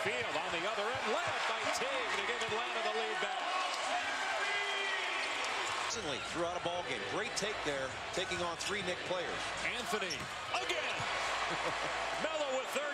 field on the other end. Layup by Teague to give Atlanta the lead back. Recently, throughout a ball game. Great take there, taking on three Knick players. Anthony again. Melo with third.